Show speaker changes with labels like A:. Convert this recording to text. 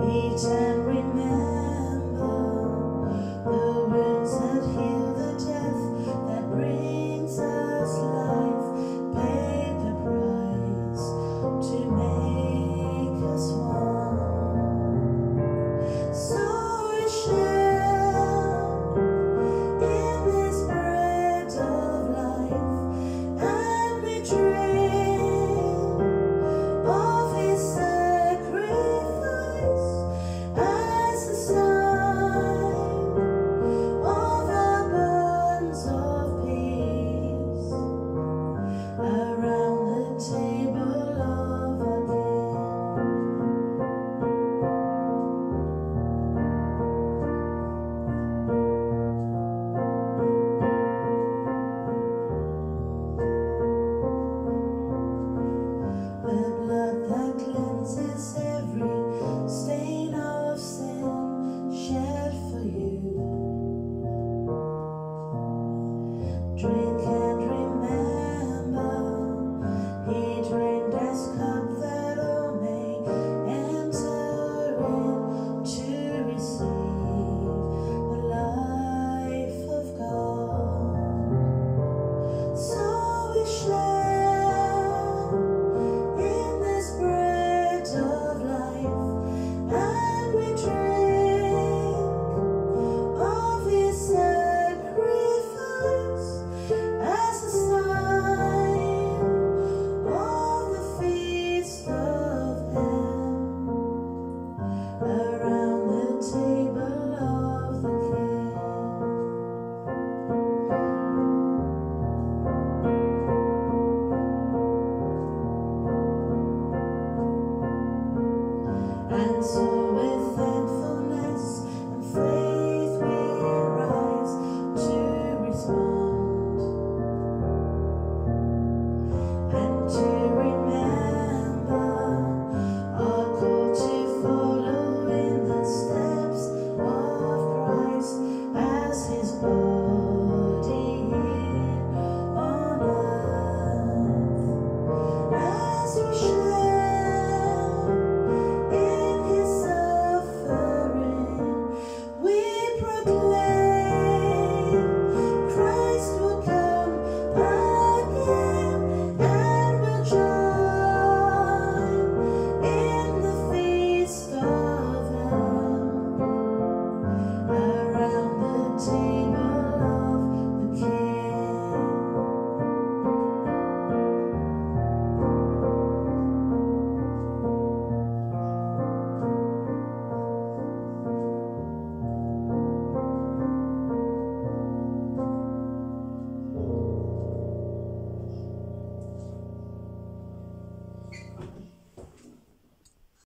A: each and dream.